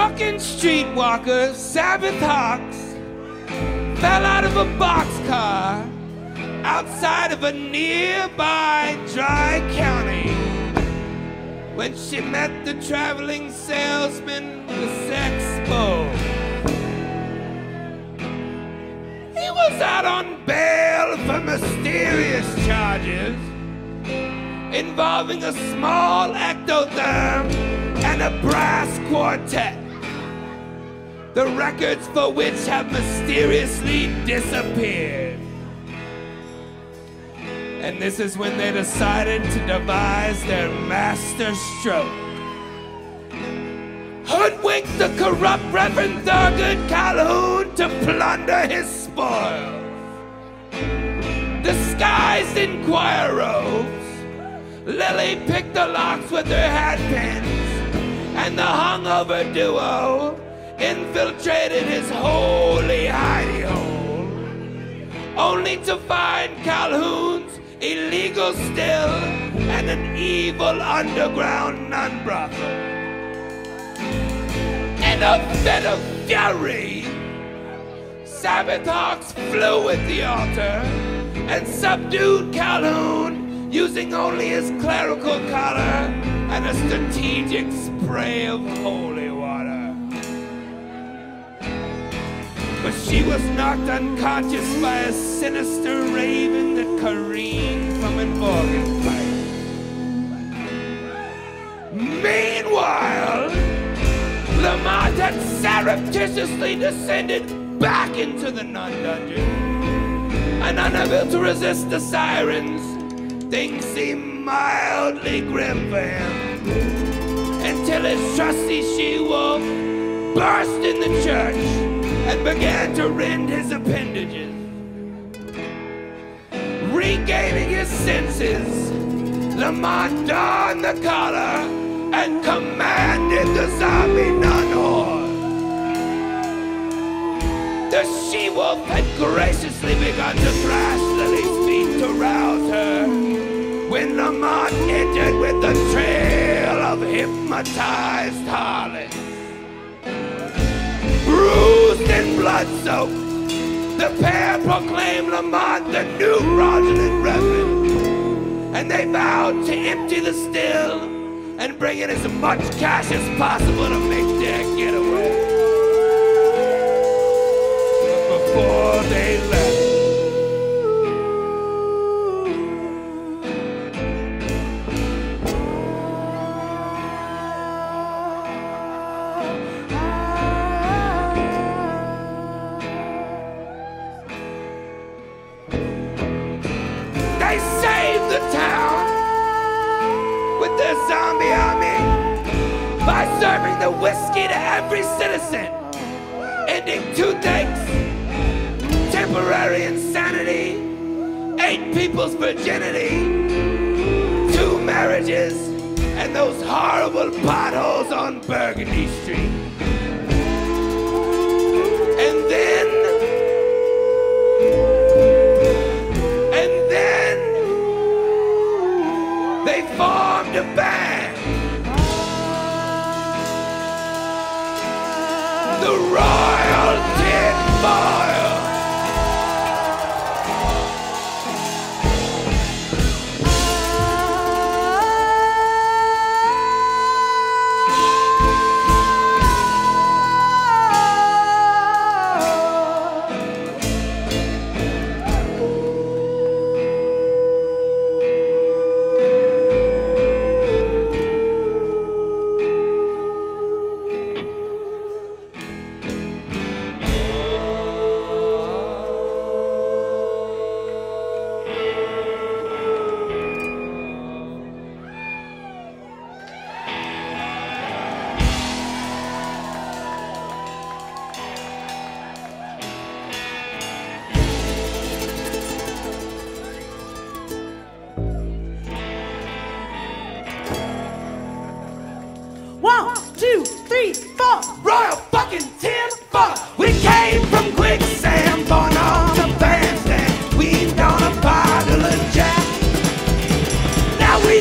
Drunken streetwalkers, Sabbath hawks, fell out of a boxcar outside of a nearby dry county when she met the traveling salesman with Sexpo. He was out on bail for mysterious charges involving a small ectotherm and a brass quartet. The records for which have mysteriously disappeared. And this is when they decided to devise their master stroke. Hoodwink the corrupt Reverend Thurgood Calhoun to plunder his spoils. Disguised in choir robes, Lily picked the locks with her hatpins, and the hungover duo infiltrated his holy hidey hole, only to find Calhoun's illegal still and an evil underground nun brothel. In a fit of fury, Sabbath Hawks flew at the altar and subdued Calhoun using only his clerical collar and a strategic spray of holy water. But she was knocked unconscious by a sinister raven that careened from an organ pipe. Meanwhile, Lamont had surreptitiously descended back into the nun dungeon. And unable to resist the sirens, things seemed mildly grim for him. Until his trusty she-wolf burst in the church and began to rend his appendages. Regaining his senses, Lamont donned the collar and commanded the zombie nun. The she-wolf had graciously begun to thrash Lily's feet to rouse her when Lamont entered with the trail of hypnotized harlots. Bruised and blood-soaked, the pair proclaimed Lamont the new fraudulent reverend, and they vowed to empty the still and bring in as much cash as possible to make their getaway. Whiskey to every citizen, ending toothaches, temporary insanity, eight people's virginity, two marriages, and those horrible potholes on Burgundy Street.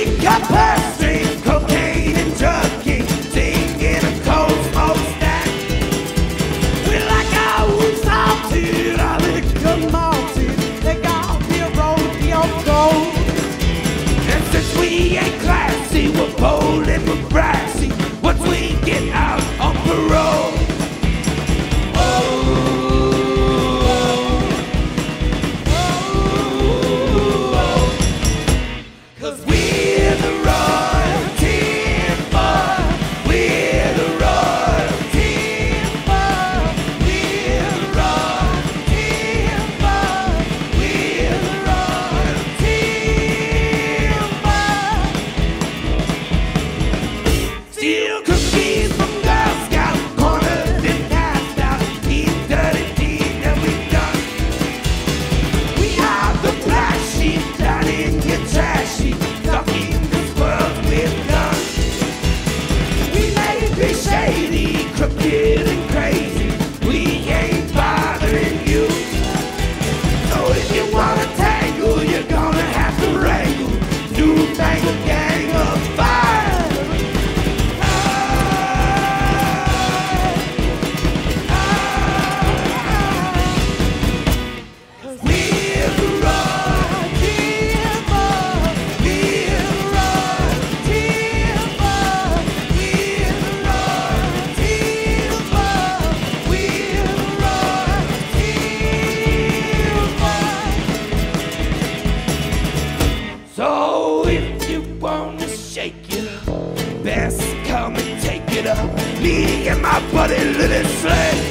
Now my buddy Lily Slade.